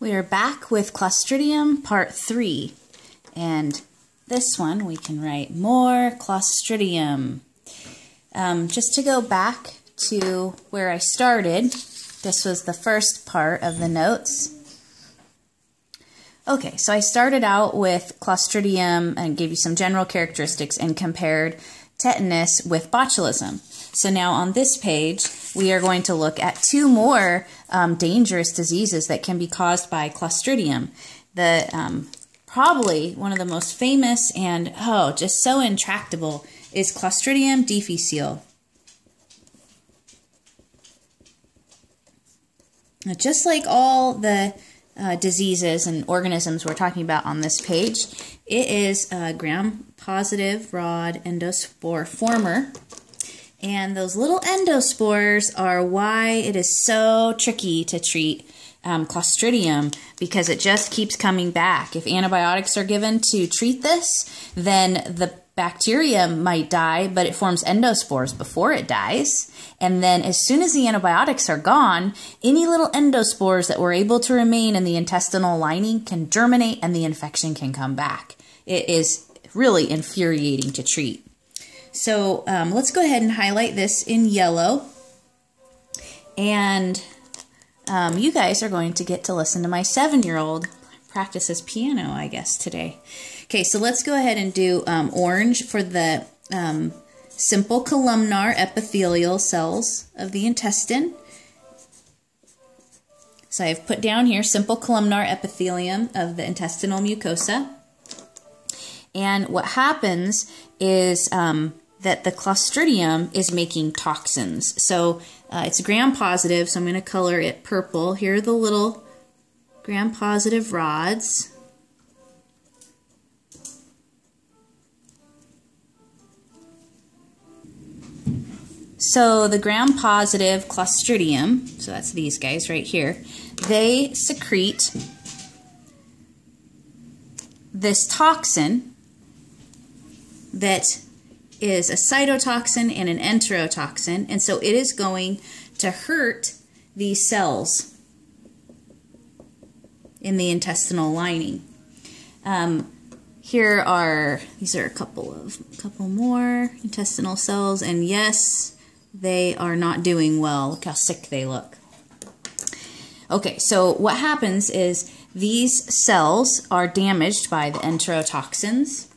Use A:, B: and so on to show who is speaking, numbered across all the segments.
A: We are back with Clostridium Part 3. And this one we can write more Clostridium. Um, just to go back to where I started, this was the first part of the notes. Okay, so I started out with Clostridium and gave you some general characteristics and compared tetanus with botulism. So now on this page, we are going to look at two more um, dangerous diseases that can be caused by Clostridium. The um, probably one of the most famous and oh, just so intractable is Clostridium difficile. Just like all the uh, diseases and organisms we're talking about on this page, it is a gram-positive rod endospore former and those little endospores are why it is so tricky to treat um, Clostridium because it just keeps coming back. If antibiotics are given to treat this, then the bacteria might die, but it forms endospores before it dies. And then as soon as the antibiotics are gone, any little endospores that were able to remain in the intestinal lining can germinate and the infection can come back. It is really infuriating to treat. So um, let's go ahead and highlight this in yellow. And um, you guys are going to get to listen to my seven-year-old practices piano, I guess, today. Okay, so let's go ahead and do um, orange for the um, simple columnar epithelial cells of the intestine. So I've put down here simple columnar epithelium of the intestinal mucosa. And what happens is um, that the Clostridium is making toxins. So uh, it's gram-positive, so I'm going to color it purple. Here are the little gram-positive rods. So the gram-positive Clostridium, so that's these guys right here, they secrete this toxin that is a cytotoxin and an enterotoxin, and so it is going to hurt these cells in the intestinal lining. Um, here are these are a couple of a couple more intestinal cells, and yes, they are not doing well. Look how sick they look. Okay, so what happens is these cells are damaged by the enterotoxins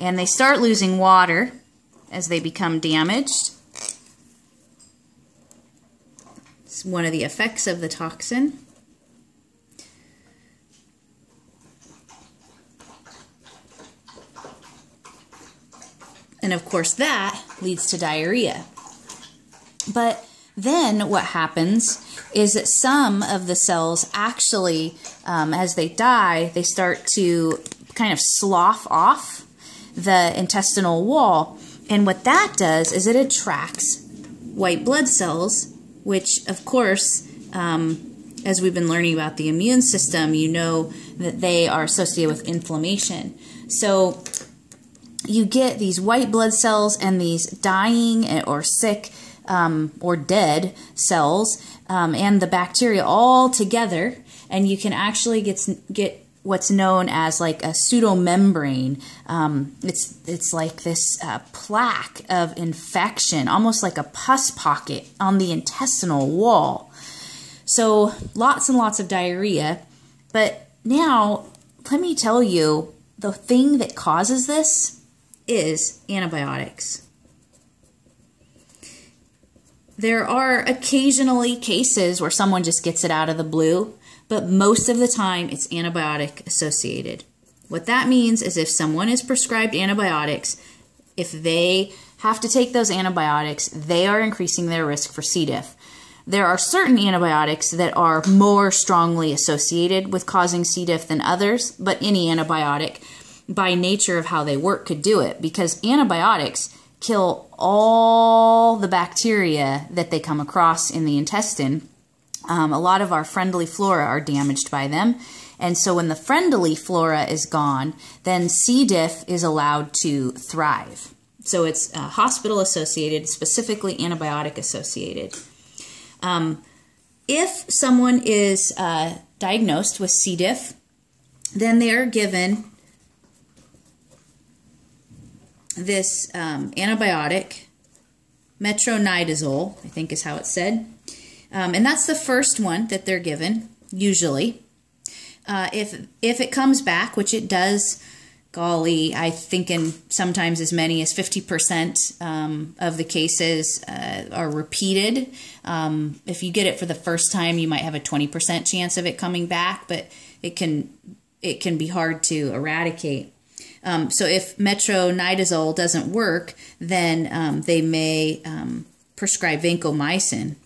A: and they start losing water as they become damaged. It's one of the effects of the toxin. And of course, that leads to diarrhea. But then what happens is that some of the cells actually, um, as they die, they start to kind of slough off the intestinal wall. And what that does is it attracts white blood cells, which, of course, um, as we've been learning about the immune system, you know that they are associated with inflammation. So you get these white blood cells and these dying or sick um, or dead cells um, and the bacteria all together, and you can actually get get what's known as like a pseudomembrane. Um, it's it's like this uh, plaque of infection, almost like a pus pocket on the intestinal wall. So lots and lots of diarrhea. But now, let me tell you, the thing that causes this is antibiotics. There are occasionally cases where someone just gets it out of the blue but most of the time it's antibiotic associated. What that means is if someone is prescribed antibiotics, if they have to take those antibiotics, they are increasing their risk for C. diff. There are certain antibiotics that are more strongly associated with causing C. diff than others, but any antibiotic, by nature of how they work, could do it because antibiotics kill all the bacteria that they come across in the intestine um, a lot of our friendly flora are damaged by them. And so when the friendly flora is gone, then C. diff is allowed to thrive. So it's uh, hospital associated, specifically antibiotic associated. Um, if someone is uh, diagnosed with C. diff, then they are given this um, antibiotic, metronidazole, I think is how it's said. Um, and that's the first one that they're given, usually. Uh, if if it comes back, which it does, golly, I think in sometimes as many as 50% um, of the cases uh, are repeated. Um, if you get it for the first time, you might have a 20% chance of it coming back, but it can it can be hard to eradicate. Um, so if metronidazole doesn't work, then um, they may um, prescribe vancomycin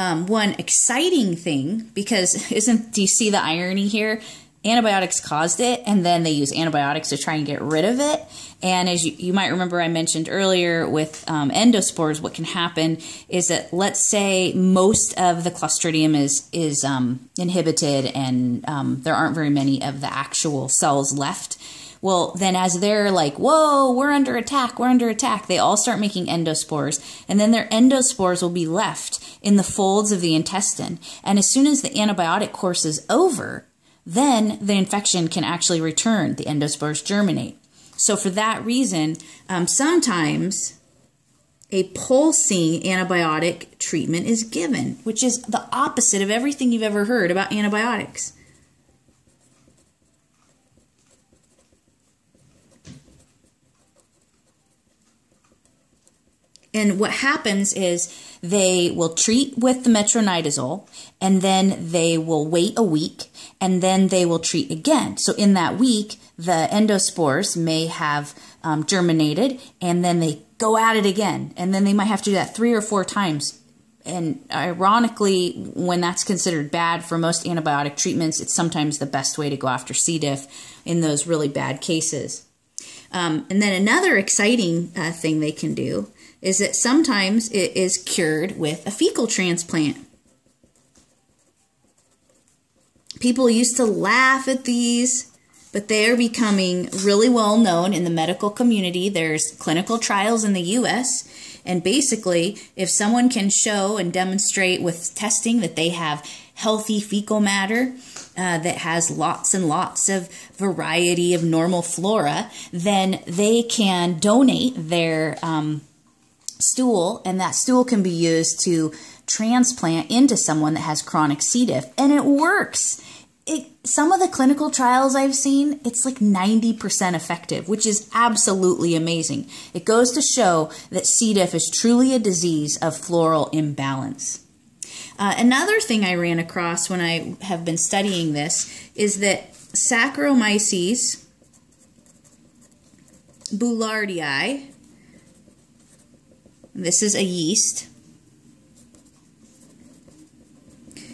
A: um, one exciting thing because isn't do you see the irony here? Antibiotics caused it, and then they use antibiotics to try and get rid of it. And as you, you might remember, I mentioned earlier with um, endospores, what can happen is that let's say most of the Clostridium is is um, inhibited, and um, there aren't very many of the actual cells left well, then as they're like, whoa, we're under attack, we're under attack, they all start making endospores. And then their endospores will be left in the folds of the intestine. And as soon as the antibiotic course is over, then the infection can actually return. The endospores germinate. So for that reason, um, sometimes a pulsing antibiotic treatment is given, which is the opposite of everything you've ever heard about antibiotics. And what happens is they will treat with the metronidazole and then they will wait a week and then they will treat again. So in that week, the endospores may have um, germinated and then they go at it again. And then they might have to do that three or four times. And ironically, when that's considered bad for most antibiotic treatments, it's sometimes the best way to go after C. diff in those really bad cases. Um, and then another exciting uh, thing they can do is that sometimes it is cured with a fecal transplant. People used to laugh at these, but they are becoming really well known in the medical community. There's clinical trials in the US, and basically, if someone can show and demonstrate with testing that they have healthy fecal matter, uh, that has lots and lots of variety of normal flora, then they can donate their um, stool, and that stool can be used to transplant into someone that has chronic C. diff, and it works. It, some of the clinical trials I've seen, it's like 90% effective, which is absolutely amazing. It goes to show that C. diff is truly a disease of floral imbalance. Uh, another thing I ran across when I have been studying this is that Saccharomyces boulardii this is a yeast,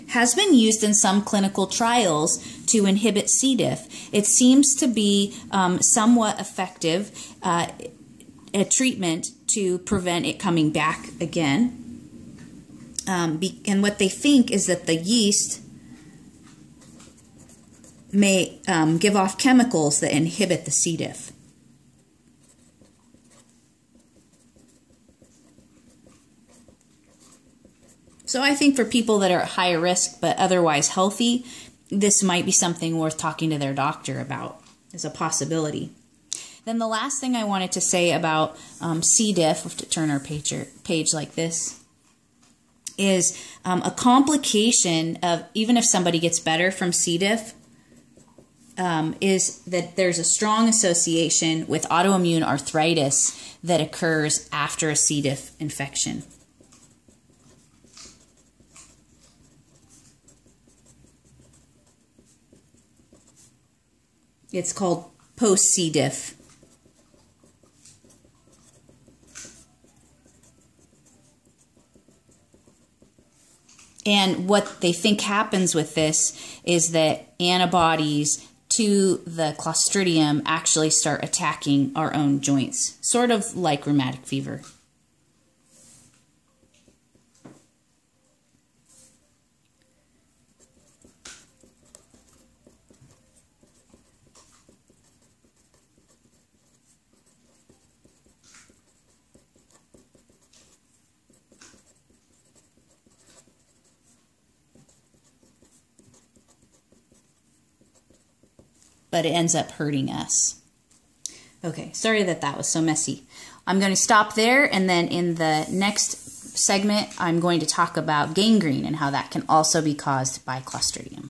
A: has been used in some clinical trials to inhibit C. diff. It seems to be um, somewhat effective uh, a treatment to prevent it coming back again. Um, be, and what they think is that the yeast may um, give off chemicals that inhibit the C. diff. So I think for people that are at higher risk but otherwise healthy, this might be something worth talking to their doctor about as a possibility. Then the last thing I wanted to say about um, C. diff, to turn our page, page like this, is um, a complication of even if somebody gets better from C. diff, um, is that there's a strong association with autoimmune arthritis that occurs after a C. diff infection. It's called post C. diff. And what they think happens with this is that antibodies to the Clostridium actually start attacking our own joints, sort of like rheumatic fever. But it ends up hurting us. Okay, sorry that that was so messy. I'm going to stop there, and then in the next segment, I'm going to talk about gangrene and how that can also be caused by Clostridium.